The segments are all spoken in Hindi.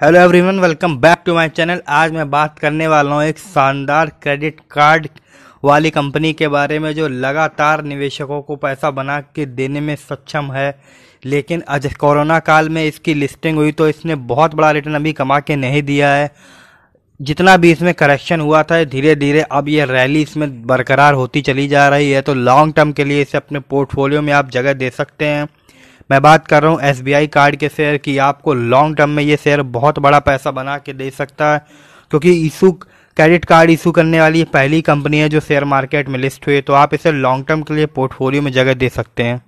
Hello everyone welcome back to my channel आज मैं बात करने वाला हूँ एक शानदार क्रेडिट कार्ड वाली कंपनी के बारे में जो लगातार निवेशकों को पैसा बना के देने में सक्षम है। लेकिन आज कोरोना काल में इसकी लिस्टिंग हुई तो इसने बहुत बड़ा रिटर्न अभी कमा के नहीं दिया है। जितना भी इसमें करेक्शन हुआ था धीरे धीरे अब ये रैली इसमें बरकरार होती चली जा रही है। तो लॉन्ग टर्म के लिए इसे अपने पोर्टफोलियो में आप जगह दे सकते हैं। मैं बात कर रहा हूँ एसबीआई कार्ड के शेयर की। आपको लॉन्ग टर्म में ये शेयर बहुत बड़ा पैसा बना के दे सकता है, क्योंकि इशू क्रेडिट कार्ड इशू करने वाली पहली कंपनी है जो शेयर मार्केट में लिस्ट हुई तो आप इसे लॉन्ग टर्म के लिए पोर्टफोलियो में जगह दे सकते हैं।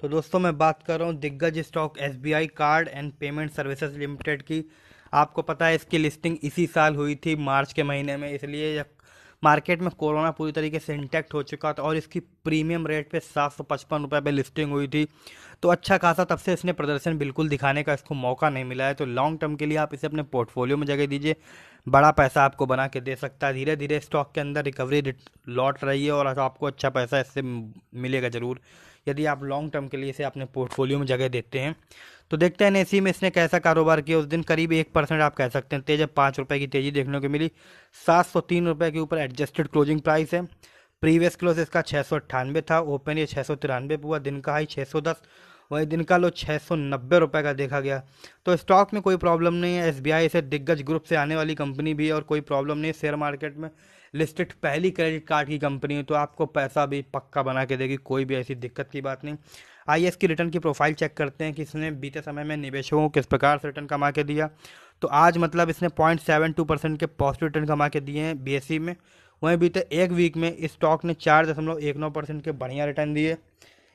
तो दोस्तों, मैं बात कर रहा हूँ दिग्गज stock SBI card and payment services limited की। आपको पता है इसकी लिस्टिंग इसी साल हुई थी, मार्च के महीने में। इसलिए मार्केट में कोरोना पूरी तरीके से इंटैक्ट हो चुका था और इसकी प्रीमियम रेट पे सात सौ पचपन रुपये पर लिस्टिंग हुई थी। तो अच्छा खासा तब से इसने प्रदर्शन बिल्कुल दिखाने का इसको मौका नहीं मिला है। तो लॉन्ग टर्म के लिए आप इसे अपने पोर्टफोलियो में जगह दीजिए। बड़ा पैसा आपको बना के दे सकता है। धीरे धीरे स्टॉक के अंदर रिकवरी लौट रही है और आपको अच्छा पैसा इससे मिलेगा ज़रूर। यदि आप लॉन्ग टर्म के लिए इसे अपने पोर्टफोलियो में जगह देते हैं तो देखते हैं एन में इसने कैसा कारोबार किया। उस दिन करीब एक परसेंट आप कह सकते हैं। तेज पाँच रुपये की तेज़ी देखने को मिली। सात सौ तीन रुपये के ऊपर एडजस्टेड क्लोजिंग प्राइस है। प्रीवियस क्लोज इसका छः सौ अट्ठानवे था ओपन ये छः सौ तिरानवे हुआ, दिन का हाई छः सौ दस। वही दिन का लो छः सौ नब्बे रुपये का देखा गया। तो स्टॉक में कोई प्रॉब्लम नहीं है। एस बी आई से दिग्गज ग्रुप से आने वाली कंपनी भी है और कोई प्रॉब्लम नहीं शेयर मार्केट में लिस्टेड पहली क्रेडिट कार्ड की कंपनी है। तो आपको पैसा भी पक्का बना के देगी। कोई भी ऐसी दिक्कत की बात नहीं। आइए की रिटर्न की प्रोफ़ाइल चेक करते हैं कि इसने बीते समय में निवेशकों को किस प्रकार से रिटर्न कमा के दिया। तो आज मतलब इसने पॉइंट सेवन टू परसेंट के पॉजिटिव रिटर्न कमा के दिए हैं बीएससी में। वहीं बीते एक वीक में इस स्टॉक ने चार दशमलव एक नौ परसेंट के बढ़िया रिटर्न दिए।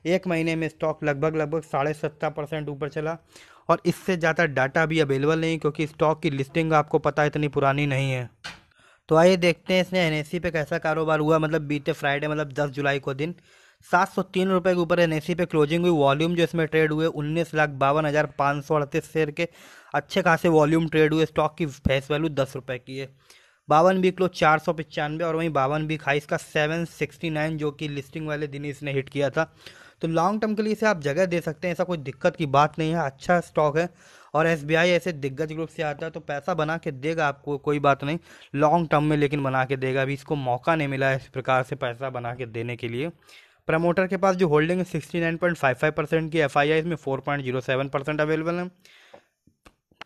एक महीने में स्टॉक लगभग लगभग साढ़े सत्तर परसेंट ऊपर चला। और इससे ज़्यादा डाटा भी अवेलेबल नहीं, क्योंकि स्टॉक की लिस्टिंग आपको पता इतनी पुरानी नहीं है। तो आइए देखते हैं इसने एन पे कैसा कारोबार हुआ मतलब बीते फ्राइडे मतलब दस जुलाई को दिन। सात सौ तीन रुपये के ऊपर एन पे क्लोजिंग हुई। वॉल्यूम जो इसमें ट्रेड हुए, उन्नीस लाख बावन हज़ार पाँच सौ अड़तीस शेयर के अच्छे खासे वॉल्यूम ट्रेड हुए। स्टॉक की फेस वैल्यू दस रुपये की है। बावन बी क्लोज चार सौ पचानवे और वहीं बावन बी खाई। इसका सेवन सिक्सटी नाइन जो कि लिस्टिंग वाले दिन इसने हिट किया था। तो लॉन्ग टर्म के लिए इसे आप जगह दे सकते हैं, ऐसा कोई दिक्कत की बात नहीं है। अच्छा स्टॉक है और एसबीआई ऐसे दिग्गज ग्रुप से आता है तो पैसा बना के देगा आपको, कोई बात नहीं। लॉन्ग टर्म में लेकिन बना के देगा। अभी इसको मौका नहीं मिला इस प्रकार से पैसा बना के देने के लिए। प्रमोटर के पास जो होल्डिंग है sixty nine point five five percent की एफ़ आई आई इसमें four point zero seven percent available है।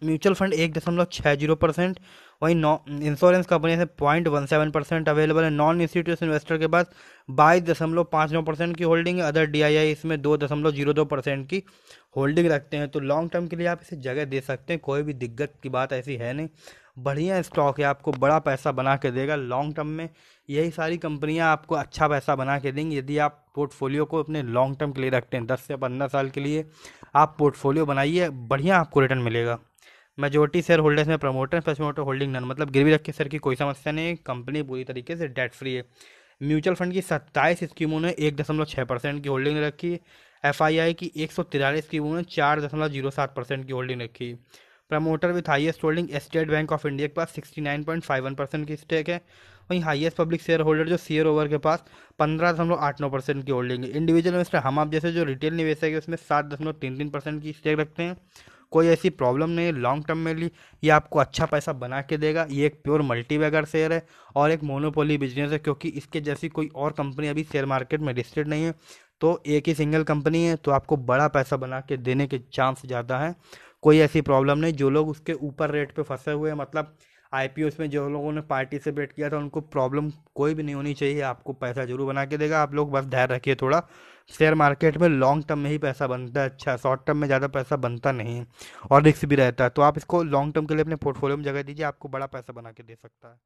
म्यूचुअल फंड एक दशमलव छः ज़ीरो परसेंट, वहीं नॉन इंश्योरेंस कंपनी से point one seven percent available है। नॉन इंस्टीट्यूशन इन्वेस्टर के पास बाईस दशमलव पाँच नौ परसेंट की होल्डिंग है, अदर डी आई आई इसमें दो दशमलव ज़ीरो दो परसेंट की होल्डिंग रखते हैं। तो लॉन्ग टर्म के लिए आप इसे जगह दे सकते हैं, कोई भी दिक्कत की बात ऐसी है नहीं। बढ़िया स्टॉक है, आपको बड़ा पैसा बना के देगा। लॉन्ग टर्म में यही सारी कंपनियाँ आपको अच्छा पैसा बना के देंगी। यदि आप पोर्टफोलियो को अपने लॉन्ग टर्म के लिए रखते हैं, दस से पंद्रह साल के लिए, आप पोर्टफोलियो बनाइए, बढ़िया आपको रिटर्न मिलेगा। मेजोरिटी शेयर होल्डर्स में promoter plus promoter holding none मतलब गिरवी रख सर की कोई समस्या नहीं कंपनी पूरी तरीके से डेट फ्री है। म्यूचुअल फंड की सत्ताईस स्कीमों ने एक दशमलव छः परसेंट की होल्डिंग रखी एफ़ आई आई की एक सौ तिरालीस स्कीमों ने चार दशमलव ज़ीरो सात परसेंट की होल्डिंग रखी promoter with highest holding State Bank of India के पास sixty nine point five one percent की स्टेक है। वहीं हाईएस्ट पब्लिक शेयर होल्डर जो शेयर ओवर के पास पंद्रह दशमलव आठ नौ परसेंट की होल्डिंग है। इंडिविजुअल इन्वेस्टर हम आप जैसे जो रिटेल निवेशक है, उसमें सात दशमलव तीन तीन परसेंट की स्टेक रखते हैं। कोई ऐसी प्रॉब्लम नहीं है लॉन्ग टर्म में ली ये आपको अच्छा पैसा बना के देगा। ये एक प्योर मल्टीबैगर शेयर है और एक मोनोपोली बिज़नेस है क्योंकि इसके जैसी कोई और कंपनी अभी शेयर मार्केट में लिस्टेड नहीं है। तो एक ही सिंगल कंपनी है तो आपको बड़ा पैसा बना के देने के चांस ज़्यादा है। कोई ऐसी प्रॉब्लम नहीं, जो लोग उसके ऊपर रेट पर फंसे हुए हैं मतलब आई में जो लोगों ने पार्टिसिपेट किया था, उनको प्रॉब्लम कोई भी नहीं होनी चाहिए। आपको पैसा ज़रूर बना के देगा। आप लोग बस धैर्य रखिए थोड़ा। शेयर मार्केट में लॉन्ग टर्म में ही पैसा बनता है। अच्छा शॉर्ट टर्म में ज़्यादा पैसा बनता नहीं है और रिस्क भी रहता है। तो आप इसको लॉन्ग टर्म के लिए अपने पोर्टफोलियो में जगह दीजिए। आपको बड़ा पैसा बना के दे सकता है।